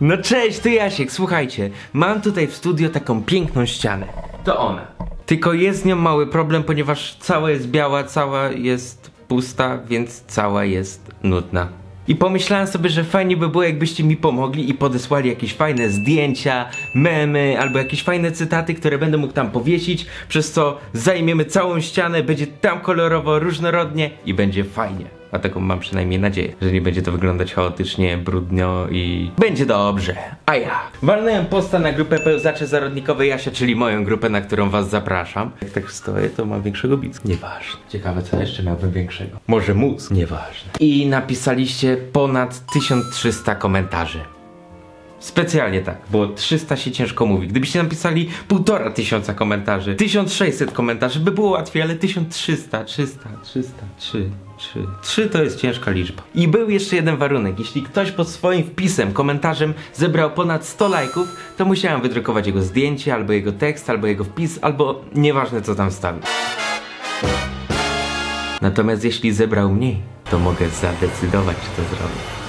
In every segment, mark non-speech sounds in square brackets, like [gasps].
No cześć, to Jasiek, słuchajcie, mam tutaj w studio taką piękną ścianę. To ona. Tylko jest z nią mały problem, ponieważ cała jest biała, cała jest pusta, więc cała jest nudna. I pomyślałem sobie, że fajnie by było, jakbyście mi pomogli i podesłali jakieś fajne zdjęcia, memy albo jakieś fajne cytaty, które będę mógł tam powiesić, przez co zajmiemy całą ścianę, będzie tam kolorowo, różnorodnie i będzie fajnie. A taką mam przynajmniej nadzieję, że nie będzie to wyglądać chaotycznie, brudno i będzie dobrze. A ja walnąłem posta na grupę pełzacze zarodnikowe Jasia, czyli moją grupę, na którą was zapraszam. Jak tak stoję, to mam większego bicka. Nieważne. Ciekawe, co jeszcze miałbym większego. Może mózg? Nieważne. I napisaliście ponad 1300 komentarzy. Specjalnie tak, bo 300 się ciężko mówi. Gdybyście napisali półtora tysiąca komentarzy, 1600 komentarzy, by było łatwiej, ale 1300, 300, 300, 3, 3. 3 to jest ciężka liczba. I był jeszcze jeden warunek. Jeśli ktoś pod swoim wpisem, komentarzem zebrał ponad 100 lajków, to musiałem wydrukować jego zdjęcie, albo jego tekst, albo jego wpis, albo nieważne co tam wstawił. Natomiast jeśli zebrał mniej, to mogę zadecydować, czy to zrobię.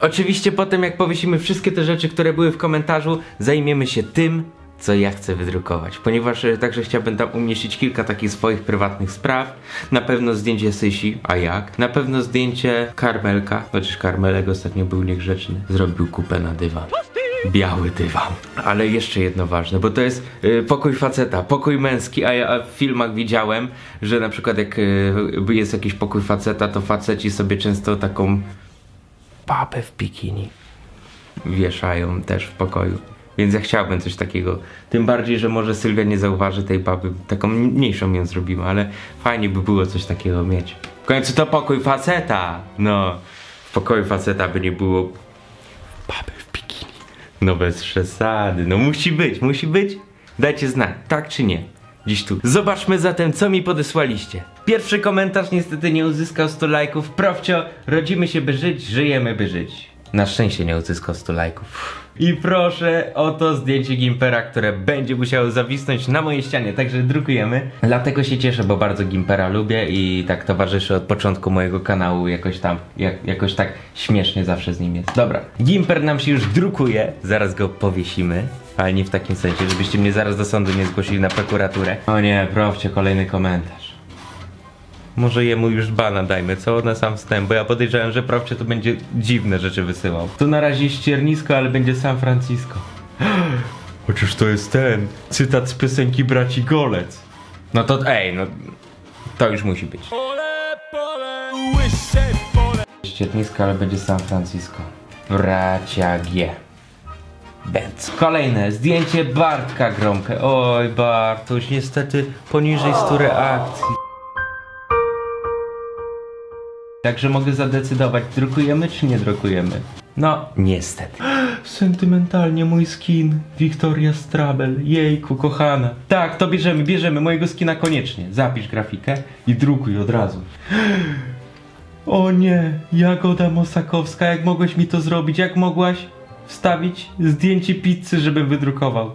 Oczywiście potem jak powiesimy wszystkie te rzeczy, które były w komentarzu, zajmiemy się tym, co ja chcę wydrukować, ponieważ e, także chciałbym tam umieścić kilka takich swoich prywatnych spraw. Na pewno zdjęcie Sysi, a jak? Na pewno zdjęcie Karmelka, chociaż Karmelek ostatnio był niegrzeczny. Zrobił kupę na dywan. Biały dywan. Ale jeszcze jedno ważne, bo to jest y, pokój faceta, pokój męski, a ja w filmach widziałem, że na przykład jak y, jest jakiś pokój faceta, to faceci sobie często taką papę w bikini wieszają też w pokoju. Więc ja chciałbym coś takiego. Tym bardziej, że może Sylwia nie zauważy tej baby. Taką mniejszą ją zrobimy, ale fajnie by było coś takiego mieć. W końcu to pokój faceta! No, w pokoju faceta by nie było baby w bikini. No bez przesady. No musi być, musi być. Dajcie znać, tak czy nie. Dziś tu. Zobaczmy zatem, co mi podesłaliście. Pierwszy komentarz niestety nie uzyskał 100 lajków. Profcio, rodzimy się by żyć, żyjemy by żyć. Na szczęście nie uzyskał 100 lajków. I proszę o to zdjęcie Gimpera, które będzie musiało zawisnąć na mojej ścianie, także drukujemy. Dlatego się cieszę, bo bardzo Gimpera lubię i tak towarzyszy od początku mojego kanału, jakoś tam, jak, jakoś tak śmiesznie zawsze z nim jest. Dobra, Gimper nam się już drukuje, zaraz go powiesimy. Ale nie w takim sensie, żebyście mnie zaraz do sądu nie zgłosili na prokuraturę. O nie, profcie, kolejny komentarz. Może jemu już bana dajmy, co na sam wstęp, bo ja podejrzewam, że prawcie to będzie dziwne rzeczy wysyłał. To na razie ściernisko, ale będzie San Francisco. [gasps] Chociaż to jest ten cytat z piosenki braci Golec. No to ej, no to już musi być. Ściernisko, ale będzie San Francisco. Bracia G. Benz. Kolejne, zdjęcie Bartka Gromkę. Oj Bartuś, niestety poniżej 100 reakcji. Także mogę zadecydować, drukujemy czy nie drukujemy. No, niestety. [gasps] Sentymentalnie mój skin, Victoria Strabel, jejku, kochana. Tak, to bierzemy, bierzemy mojego skina koniecznie. Zapisz grafikę i drukuj od razu. [gasps] O nie, Jagoda Mosakowska, jak mogłeś mi to zrobić? Jak mogłaś wstawić zdjęcie pizzy, żebym wydrukował?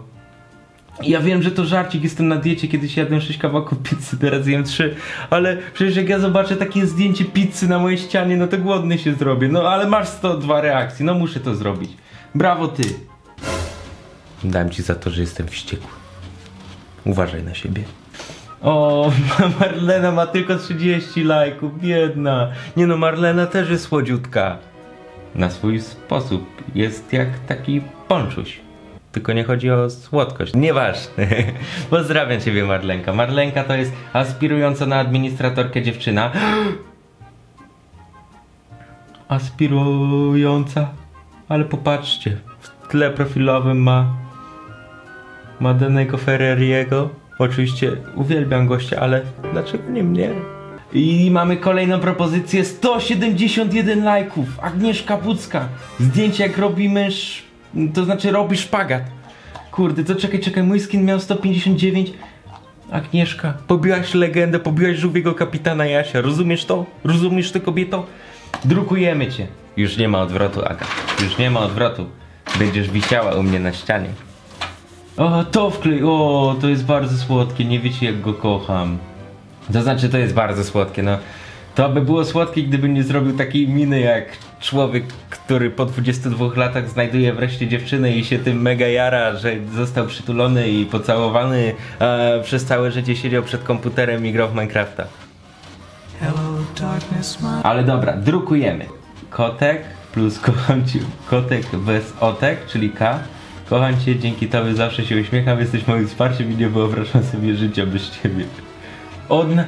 Ja wiem, że to żarcik, jestem na diecie, kiedyś jadłem 6 kawałków pizzy, teraz jem 3, ale przecież jak ja zobaczę takie zdjęcie pizzy na mojej ścianie, no to głodny się zrobię. No ale masz 102 reakcji, no muszę to zrobić. Brawo ty. Dam ci za to, że jestem wściekły. Uważaj na siebie. O, [laughs] Marlena ma tylko 30 lajków, biedna. Nie no, Marlena też jest słodziutka. Na swój sposób. Jest jak taki ponczuś. Tylko nie chodzi o słodkość. Nieważne. [laughs] Pozdrawiam ciebie Marlenka. Marlenka to jest aspirująca na administratorkę dziewczyna. [gasps] Aspirująca? Ale popatrzcie. W tle profilowym ma... Ma danego Ferreriego. Oczywiście uwielbiam gościa, ale dlaczego nie mnie? I mamy kolejną propozycję. 171 lajków. Agnieszka Pucka. Zdjęcie jak robimy sz... To znaczy robi szpagat. Kurde, to czekaj, czekaj, mój skin miał 159. Agnieszka, pobiłaś legendę, pobiłaś żółwiego kapitana Jasia. Rozumiesz to? Rozumiesz to, kobieto? Drukujemy cię. Już nie ma odwrotu, Aga. Już nie ma odwrotu. Będziesz wisiała u mnie na ścianie. O, to wklej. O, to jest bardzo słodkie. Nie wiecie, jak go kocham. To znaczy, to jest bardzo słodkie, no. To by było słodkie, gdyby nie zrobił takiej miny jak człowiek, który po 22 latach znajduje wreszcie dziewczynę i się tym mega jara, że został przytulony i pocałowany, a przez całe życie siedział przed komputerem i grał w Minecrafta. Ale dobra, drukujemy. Kotek plus kocham cię. Kotek bez otek, czyli K. Kocham cię, dzięki tobie zawsze się uśmiecham, jesteś moim wsparciem i nie wyobrażam sobie życia bez ciebie. Ona...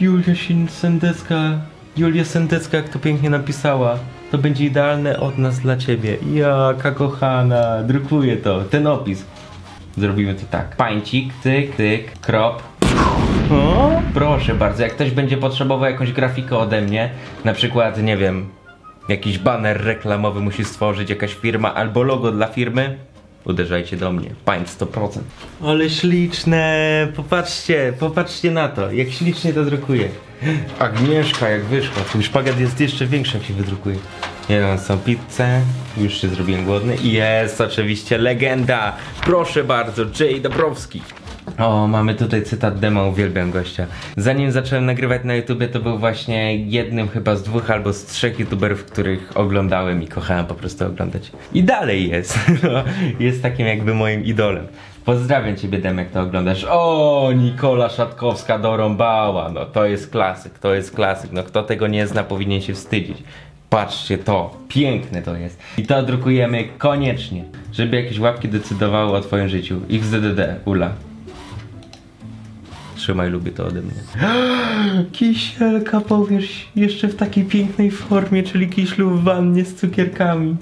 Julia Sendecka... Julia Sendecka, jak to pięknie napisała. To będzie idealne od nas dla ciebie. Jaka kochana. Drukuję to. Ten opis. Zrobimy to tak. Pańcik, tyk, tyk, krop. O, proszę bardzo, jak ktoś będzie potrzebował jakąś grafikę ode mnie, na przykład, nie wiem, jakiś baner reklamowy musi stworzyć jakaś firma albo logo dla firmy, uderzajcie do mnie. Pań 100%. Ale śliczne! Popatrzcie, popatrzcie na to, jak ślicznie to drukuje. Agnieszka, jak wyszła. Ten szpagat jest jeszcze większy, jak się wydrukuje. Nie wiem, są pizzę, już się zrobiłem głodny. I jest oczywiście legenda! Proszę bardzo, Jay Dabrowski. O, mamy tutaj cytat demo, uwielbiam gościa. Zanim zacząłem nagrywać na YouTubie, to był właśnie jednym chyba z dwóch albo z trzech YouTuberów, których oglądałem i kochałem po prostu oglądać. I dalej jest. [laughs] No, jest takim jakby moim idolem. Pozdrawiam ciebie, Demek, to oglądasz. O, Nikola Szatkowska dorąbała. No to jest klasyk, to jest klasyk. No kto tego nie zna, powinien się wstydzić. Patrzcie to, piękne to jest. I to drukujemy koniecznie, żeby jakieś łapki decydowały o twoim życiu. XDDD, Ula. Trzymaj, lubię to ode mnie. [gasps] Kisielka, powiesz, jeszcze w takiej pięknej formie, czyli kiślu w wannie z cukierkami.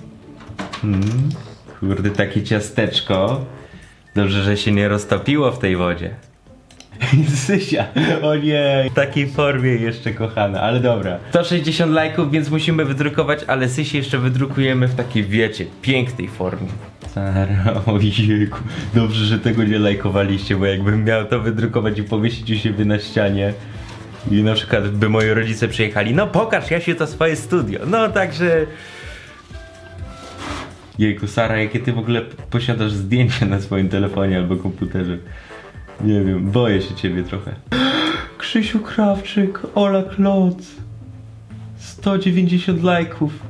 Hmm, kurde, takie ciasteczko. Dobrze, że się nie roztopiło w tej wodzie. [laughs] Sysia, o nie, w takiej formie jeszcze kochana, ale dobra. 160 lajków, więc musimy wydrukować, ale Sysi jeszcze wydrukujemy w takiej, wiecie, pięknej formie. Sara, [laughs] ojejku, dobrze, że tego nie lajkowaliście, bo jakbym miał to wydrukować i powiesić u siebie na ścianie i na przykład by moi rodzice przyjechali, no pokaż Jasiu to swoje studio, no także... Jejku, Sara, jakie ty w ogóle posiadasz zdjęcia na swoim telefonie albo komputerze? Nie wiem, boję się ciebie trochę. Krzysiu Krawczyk, Ola Kloc. 190 lajków.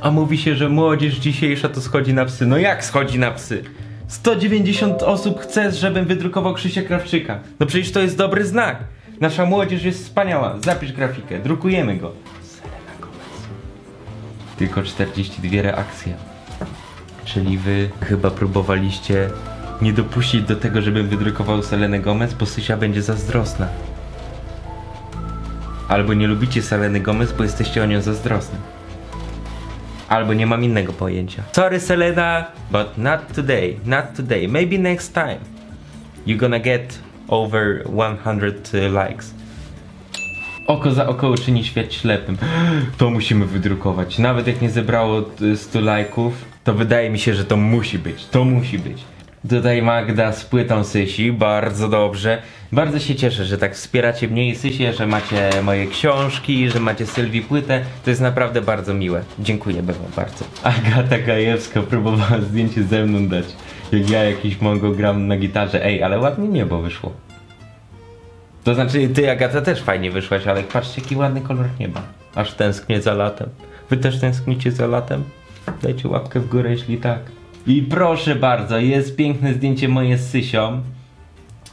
A mówi się, że młodzież dzisiejsza to schodzi na psy. No jak schodzi na psy? 190 osób chce, żebym wydrukował Krzysia Krawczyka. No przecież to jest dobry znak. Nasza młodzież jest wspaniała. Zapisz grafikę, drukujemy go. Tylko 42 reakcje. Czyli wy chyba próbowaliście nie dopuścić do tego, żebym wydrukował Selenę Gomez, bo Sysia będzie zazdrosna. Albo nie lubicie Seleny Gomez, bo jesteście o nią zazdrosni. Albo nie mam innego pojęcia. Sorry Selena, but not today, not today. Maybe next time. You're gonna get over 100 likes. Oko za oko uczyni świat ślepym. [gasps] To musimy wydrukować. Nawet jak nie zebrało y, 100 lajków, to wydaje mi się, że to musi być. To musi być. Tutaj Magda z płytą Sysi, bardzo dobrze. Bardzo się cieszę, że tak wspieracie mnie i Sysię, że macie moje książki, że macie Sylwii płytę. To jest naprawdę bardzo miłe. Dziękuję wam bardzo. Agata Gajewska próbowała zdjęcie ze mną dać. Jak ja jakiś mongo gram na gitarze. Ej, ale ładnie niebo wyszło. To znaczy, ty Agata też fajnie wyszłaś, ale patrzcie jaki ładny kolor nieba. Aż tęsknię za latem. Wy też tęsknicie za latem? Dajcie łapkę w górę, jeśli tak. I proszę bardzo, jest piękne zdjęcie moje z Sysią.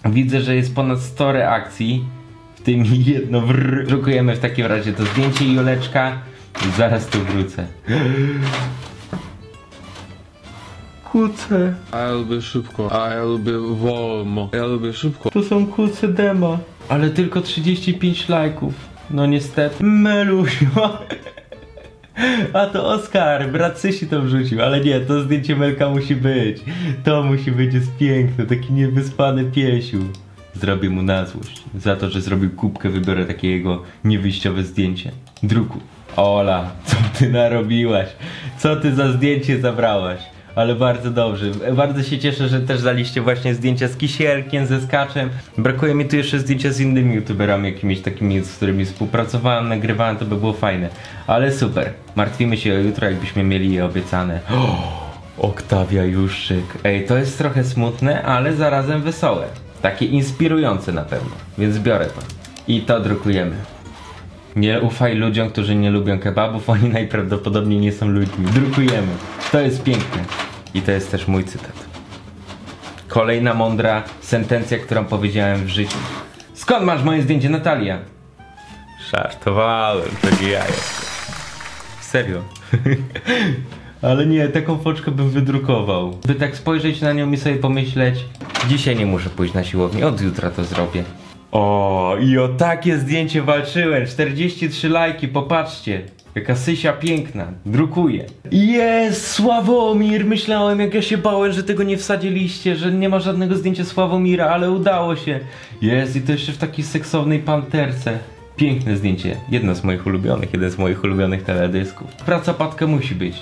Widzę, że jest ponad 100 reakcji. W tym [laughs] jedno wr. Drukujemy w takim razie to zdjęcie i Juleczka. I zaraz tu wrócę. Kuce. A ja lubię szybko, a ja lubię wolno. Ja lubię szybko. To są kuce dema. Ale tylko 35 lajków. No niestety. Melusiu. [laughs] A to Oskar, brat Sysi to wrzucił, ale nie, to zdjęcie Melka musi być. To musi być, jest piękne, taki niewyspany piesiu. Zrobię mu na złość. Za to, że zrobił kubkę, wybiorę takie jego niewyjściowe zdjęcie. Druku. Ola, co ty narobiłaś? Co ty za zdjęcie zabrałaś? Ale bardzo dobrze. Bardzo się cieszę, że też daliście właśnie zdjęcia z Kisielkiem, ze Skaczem. Brakuje mi tu jeszcze zdjęcia z innymi youtuberami, jakimiś takimi, z którymi współpracowałem, nagrywałem, to by było fajne. Ale super. Martwimy się o jutro, jakbyśmy mieli je obiecane. Oktawia Juszczyk. Ej, to jest trochę smutne, ale zarazem wesołe. Takie inspirujące na pewno. Więc biorę to. I to drukujemy. Nie ufaj ludziom, którzy nie lubią kebabów, oni najprawdopodobniej nie są ludźmi. Drukujemy. To jest piękne. I to jest też mój cytat. Kolejna mądra sentencja, którą powiedziałem w życiu. Skąd masz moje zdjęcie, Natalia? Żartowałem, to nie ja jestem. Serio. [laughs] Ale nie, taką foczkę bym wydrukował. By tak spojrzeć na nią i sobie pomyśleć, dzisiaj nie muszę pójść na siłownię, od jutra to zrobię. O, i o takie zdjęcie walczyłem. 43 lajki, popatrzcie. Jaka Sysia piękna, drukuje. Jest, Sławomir! Myślałem, jak ja się bałem, że tego nie wsadziliście, że nie ma żadnego zdjęcia Sławomira, ale udało się. Jest, i to jeszcze w takiej seksownej panterce. Piękne zdjęcie. Jedno z moich ulubionych, jeden z moich ulubionych teledysków. Praca Patka musi być.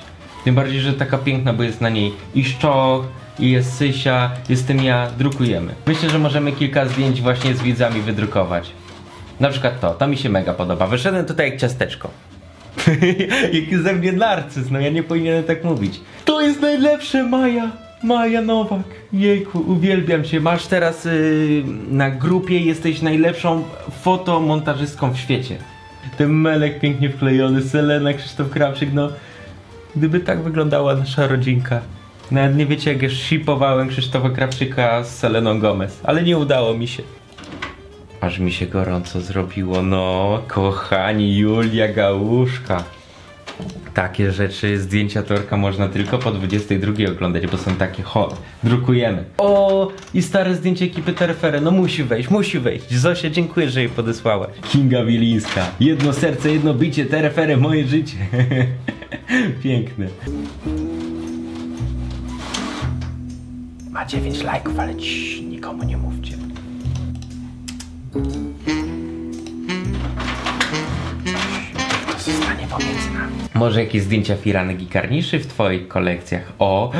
Tym bardziej, że taka piękna, bo jest na niej i szczoch, i jest Sysia, jestem ja, drukujemy. Myślę, że możemy kilka zdjęć właśnie z widzami wydrukować. Na przykład to, to mi się mega podoba. Wyszedłem tutaj jak ciasteczko. [laughs] Jaki ze mnie narcyz, no ja nie powinienem tak mówić. To jest najlepsze, Maja! Maja Nowak. Jejku, uwielbiam cię. Masz teraz yy, na grupie, jesteś najlepszą fotomontażystką w świecie. Ten melek pięknie wklejony, Selena, Krzysztof Krawczyk, no... Gdyby tak wyglądała nasza rodzinka. Nawet nie wiecie, jak już shipowałem Krzysztofa Krawczyka z Seleną Gomez, ale nie udało mi się. Aż mi się gorąco zrobiło, no, kochani, Julia Gałuszka. Takie rzeczy, zdjęcia torka można tylko po 22 oglądać, bo są takie hot. Drukujemy. O, i stare zdjęcie ekipy Terfere, no musi wejść, musi wejść. Zosia, dziękuję, że jej podesłałaś. Kinga Wilińska. Jedno serce, jedno bicie, Terfere, moje życie. [laughs] Piękne. Ma 9 lajków, ale ci nikomu nie mówcie. Może jakieś zdjęcia firanek i karniszy w twoich kolekcjach? O,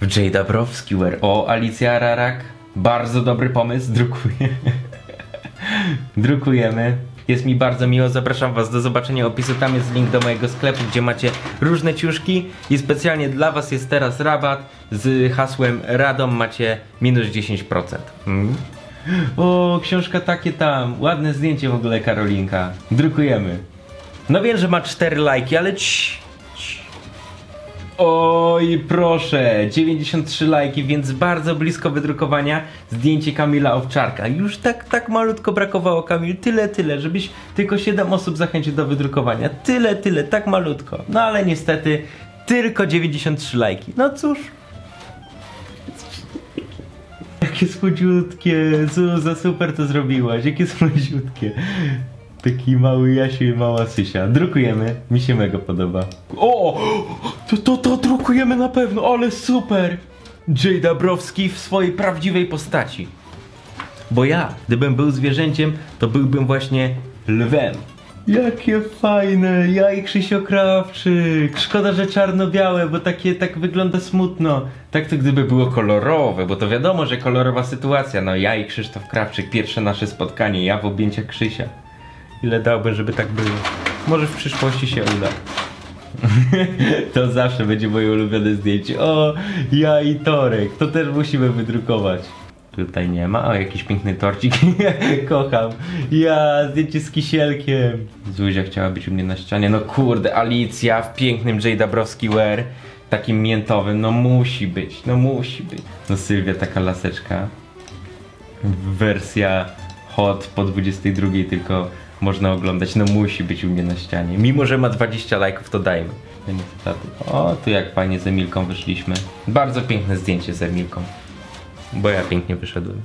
w J. Dabrowski wear. O, Alicja Rarak. Bardzo dobry pomysł, drukuję. [laughs] Drukujemy. Jest mi bardzo miło, zapraszam was do zobaczenia opisu, tam jest link do mojego sklepu, gdzie macie różne ciuszki i specjalnie dla was jest teraz rabat z hasłem Radom macie minus 10%. Mm. O, książka takie tam, ładne zdjęcie w ogóle Karolinka. Drukujemy. No wiem, że ma 4 lajki, ale cii. Oj, proszę, 93 lajki, więc bardzo blisko wydrukowania zdjęcie Kamila Owczarka. Już tak, tak malutko brakowało, Kamil, tyle, tyle, żebyś tylko 7 osób zachęcił do wydrukowania. Tyle, tyle, tak malutko. No ale niestety, tylko 93 lajki. No cóż. Jakie słodziutkie, Zuza, super to zrobiłaś, jakie słodziutkie. Taki mały Jasiu i mała Sysia. Drukujemy, mi się mega podoba. O! To, to, to drukujemy na pewno, ale super! J. Dabrowski w swojej prawdziwej postaci. Bo ja, gdybym był zwierzęciem, to byłbym właśnie lwem. Jakie fajne, ja i Krzysio Krawczyk. Szkoda, że czarno-białe, bo takie tak wygląda smutno. Tak to gdyby było kolorowe, bo to wiadomo, że kolorowa sytuacja. No ja i Krzysztof Krawczyk, pierwsze nasze spotkanie, ja w objęciach Krzysia. Ile dałbym, żeby tak było? Może w przyszłości się uda. [laughs] to zawsze będzie moje ulubione zdjęcie. O, ja i Torek. To też musimy wydrukować. Tutaj nie ma. O, jakiś piękny torcik. [laughs] Kocham. Ja, zdjęcie z kisielkiem. Zuzia chciała być u mnie na ścianie. No kurde, Alicja w pięknym J. Dabrowski wear. Takim miętowym. No musi być. No musi być. No Sylwia taka laseczka. Wersja hot po 22 tylko można oglądać. No musi być u mnie na ścianie. Mimo, że ma 20 lajków, to dajmy. Cytaty. O, tu jak fajnie z Emilką wyszliśmy. Bardzo piękne zdjęcie z Emilką. Bo ja pięknie wyszedłem.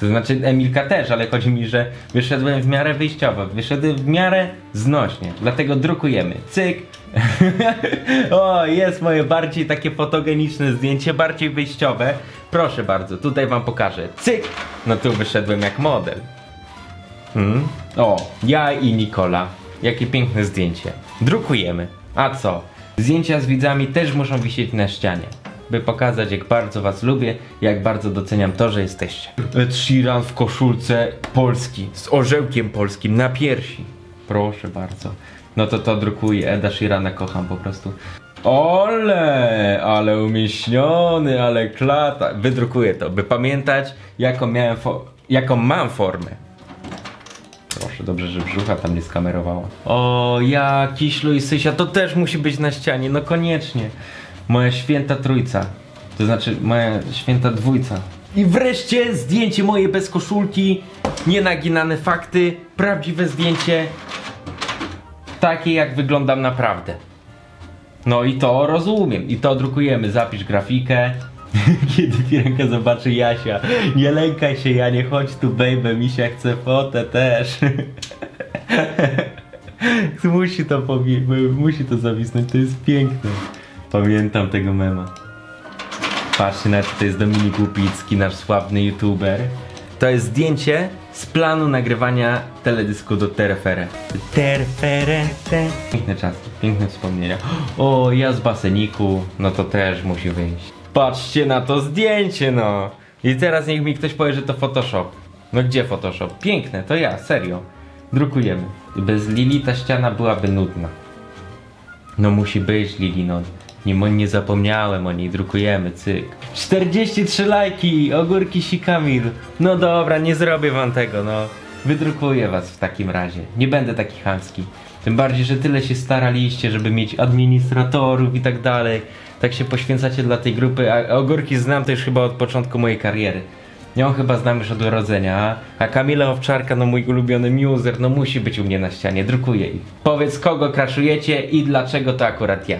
To znaczy Emilka też, ale chodzi mi, że wyszedłem w miarę wyjściowo. Wyszedłem w miarę znośnie. Dlatego drukujemy. Cyk. [laughs] o, jest moje bardziej takie fotogeniczne zdjęcie, bardziej wyjściowe. Proszę bardzo, tutaj wam pokażę. Cyk. No tu wyszedłem jak model. Hmm? O, ja i Nikola. Jakie piękne zdjęcie. Drukujemy. A co? Zdjęcia z widzami też muszą wisieć na ścianie. By pokazać, jak bardzo was lubię, jak bardzo doceniam to, że jesteście. Ed Sheeran w koszulce Polski, z orzełkiem polskim na piersi. Proszę bardzo. No to to drukuję. Eda Sheerana kocham po prostu. Ole, ale umieśniony, ale klata. Wydrukuję to, by pamiętać, jaką miałem jaką mam formę. Boże, dobrze, że brzucha tam nie skamerowała. O, ja, Kiślu i Sysia, to też musi być na ścianie, no koniecznie. Moja święta trójca. To znaczy, moja święta dwójca. I wreszcie zdjęcie moje bez koszulki, nienaginane fakty, prawdziwe zdjęcie, takie jak wyglądam naprawdę. No i to rozumiem. I to drukujemy. Zapisz grafikę. [laughs] Kiedy Pirenka zobaczy Jasia. Nie lękaj się, ja nie chodź tu, baby. Misia chce fotę też. [laughs] musi to musi to zawisnąć. To jest piękne. Pamiętam tego mema. Patrzcie na to, to jest Dominik Łupicki, nasz sławny youtuber. To jest zdjęcie z planu nagrywania teledysku do Terefere. Terefere. te. Piękne czasy, piękne wspomnienia. O, ja z baseniku, no to też musi wyjść. Patrzcie na to zdjęcie, no. I teraz niech mi ktoś powie, że to Photoshop. No gdzie Photoshop? Piękne, to ja, serio. Drukujemy. Bez Lili ta ściana byłaby nudna. No musi być Lili, no. Nie, mo- nie zapomniałem o niej, drukujemy, cyk. 43 lajki, ogórki sikamil. No dobra, nie zrobię wam tego, no. Wydrukuję was w takim razie. Nie będę taki chamski. Tym bardziej, że tyle się staraliście, żeby mieć administratorów i tak dalej. Tak się poświęcacie dla tej grupy, a ogórki znam już chyba od początku mojej kariery. Ją chyba znam już od urodzenia, a Kamila Owczarka, no mój ulubiony muser, no musi być u mnie na ścianie, drukuję ich. Powiedz kogo kraszujecie i dlaczego to akurat ja.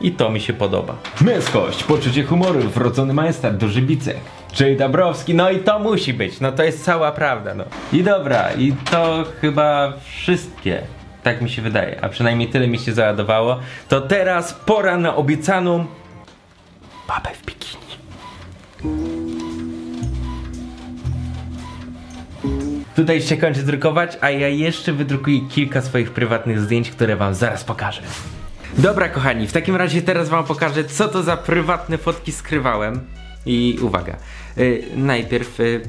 I to mi się podoba. Męskość, poczucie humoru, wrodzony majestrat, duży bicek. Jay Dabrowski, no i to musi być, no to jest cała prawda, no. I dobra, i to chyba wszystkie. Tak mi się wydaje, a przynajmniej tyle mi się załadowało. To teraz pora na obiecaną babę w bikini. Tutaj się kończy drukować, a ja jeszcze wydrukuję kilka swoich prywatnych zdjęć, które wam zaraz pokażę. Dobra kochani, w takim razie teraz wam pokażę co to za prywatne fotki skrywałem. I uwaga, y, najpierw y,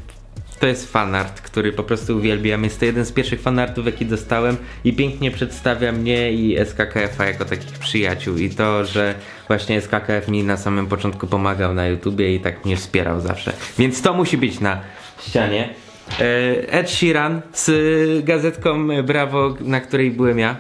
to jest fanart, który po prostu uwielbiam. Jest to jeden z pierwszych fanartów jaki dostałem i pięknie przedstawia mnie i SKKF-a jako takich przyjaciół i to, że właśnie SKKF mi na samym początku pomagał na YouTubie i tak mnie wspierał zawsze. Więc to musi być na ścianie. Y, Ed Sheeran z gazetką Brawo, na której byłem ja.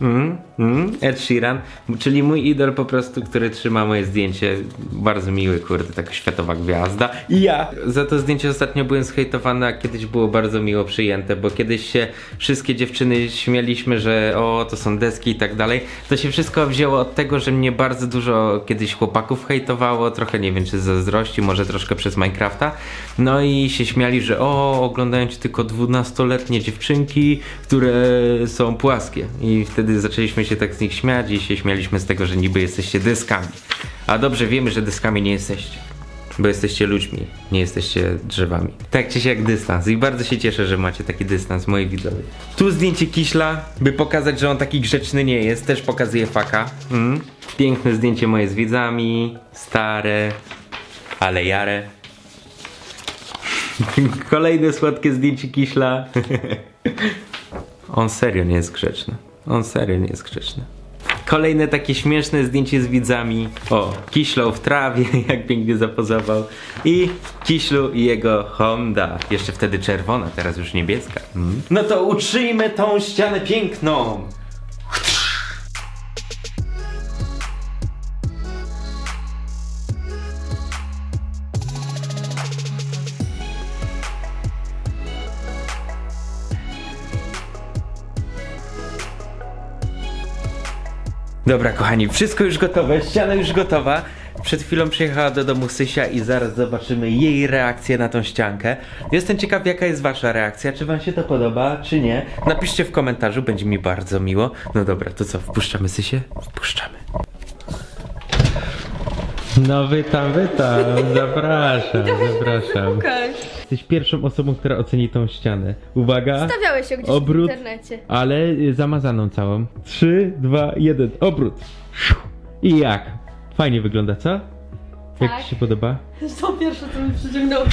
Mm, mm, Ed Sheeran, czyli mój idol po prostu, który trzyma moje zdjęcie. Bardzo miły, kurde, taka światowa gwiazda. I ja! Za to zdjęcie ostatnio byłem zhejtowany, a kiedyś było bardzo miło przyjęte, bo kiedyś się wszystkie dziewczyny śmieliśmy, że o, to są deski i tak dalej. To się wszystko wzięło od tego, że mnie bardzo dużo kiedyś chłopaków hejtowało, trochę nie wiem czy z zazdrości, może troszkę przez Minecrafta. No i się śmiali, że o, oglądają ci tylko 12-letnie dziewczynki, które są płaskie. I wtedy zaczęliśmy się tak z nich śmiać i się śmialiśmy z tego, że niby jesteście deskami. A dobrze wiemy, że deskami nie jesteście. Bo jesteście ludźmi, nie jesteście drzewami. Tak czy siak dystans i bardzo się cieszę, że macie taki dystans, moi widzowie. Tu zdjęcie Kiśla, by pokazać, że on taki grzeczny nie jest, też pokazuje faka. Mm. Piękne zdjęcie moje z widzami, stare, ale jare. [laughs] Kolejne słodkie zdjęcie Kiśla. [laughs] On serio nie jest grzeczny. On serio nie jest grzeczny. Kolejne takie śmieszne zdjęcie z widzami. O, Kiślo w trawie, [laughs] jak pięknie zapozował. I Kiślu i jego Honda. Jeszcze wtedy czerwona, teraz już niebieska. Mm. No to utrzyjmy tą ścianę piękną. Dobra, kochani, wszystko już gotowe, ściana już gotowa. Przed chwilą przyjechała do domu Sysia i zaraz zobaczymy jej reakcję na tą ściankę. Jestem ciekaw, jaka jest wasza reakcja, czy wam się to podoba, czy nie. Napiszcie w komentarzu, będzie mi bardzo miło. No dobra, to co, wpuszczamy Sysię? Wpuszczamy. No witam, witam, [laughs] zapraszam, zapraszam. Łukasz, Jesteś pierwszą osobą, która oceni tą ścianę. Uwaga. stawiałeś ją gdzieś Obrót. w internecie. Ale y, zamazaną całą. 3, 2, 1, obrót. I jak? Fajnie wygląda, co? Jak Tak. ci się podoba? To pierwsze, co mi przyciągnęło.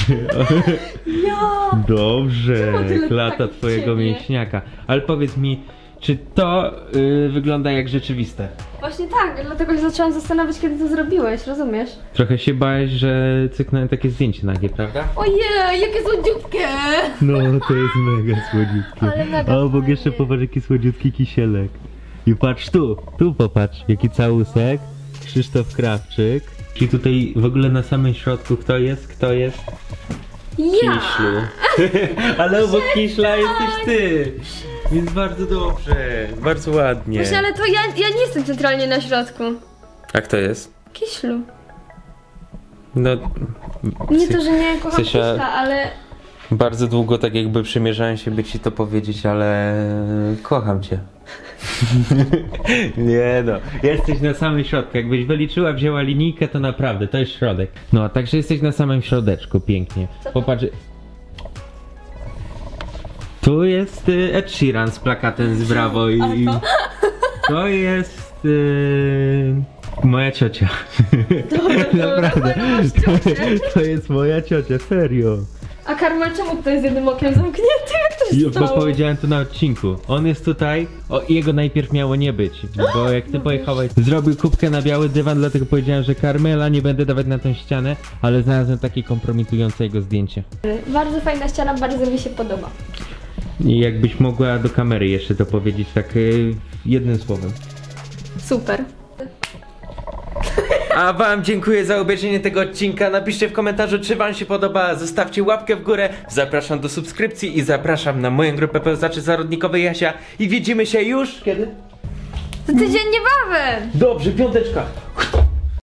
[laughs] ja! Dobrze, Czemu tyle klata tak twojego ciebie? mięśniaka. Ale powiedz mi, czy to y, wygląda jak rzeczywiste? Właśnie tak, dlatego się zaczęłam zastanawiać, kiedy to zrobiłeś, rozumiesz? Trochę się bałeś, że cyknąłem takie zdjęcie nagie, prawda? Ojej, jakie słodziutkie! No, to jest mega słodziutkie. Ale mega O, bo jeszcze popatrz jaki słodziutki kisielek. I patrz tu, tu popatrz, jaki całusek. Krzysztof Krawczyk. I tutaj w ogóle na samym środku kto jest? Kto jest? Ja! Kiślu. [laughs] Ale obok Kiśla jesteś ty. Więc bardzo dobrze, bardzo ładnie. Właśnie, ale to ja, ja nie jestem centralnie na środku. A kto jest? Kiślu. No, Nie to, że nie kocham Cysia- Kiśla, ale... bardzo długo tak jakby przymierzałem się, by ci to powiedzieć, ale kocham cię. [laughs] nie no, jesteś na samym środku. Jakbyś wyliczyła, wzięła linijkę, to naprawdę, to jest środek. No, a także jesteś na samym środeczku, pięknie. Popatrz. Tu jest y, Ed Sheeran z plakatem z Brawo i... A to? [laughs] To jest... Y, moja ciocia. [laughs] Naprawdę. ciocię. To jest moja ciocia, serio. A Karmel czemu tutaj z jednym okiem zamkniętym? Jak to się Jo, Bo stało? powiedziałem to na odcinku. On jest tutaj, o jego najpierw miało nie być, bo jak ty No pojechałeś, zrobił kubkę na biały dywan, dlatego powiedziałem, że Karmela nie będę dawać na tą ścianę, ale znalazłem takie kompromitujące jego zdjęcie. Bardzo fajna ściana, bardzo mi się podoba. I jakbyś mogła do kamery jeszcze to powiedzieć tak y, jednym słowem. Super. A wam dziękuję za obejrzenie tego odcinka. Napiszcie w komentarzu, czy wam się podoba. Zostawcie łapkę w górę. Zapraszam do subskrypcji i zapraszam na moją grupę pełzaczy zarodnikowej Jasia. I widzimy się już... Kiedy? To tydzień niebawem! Dobrze, piąteczka.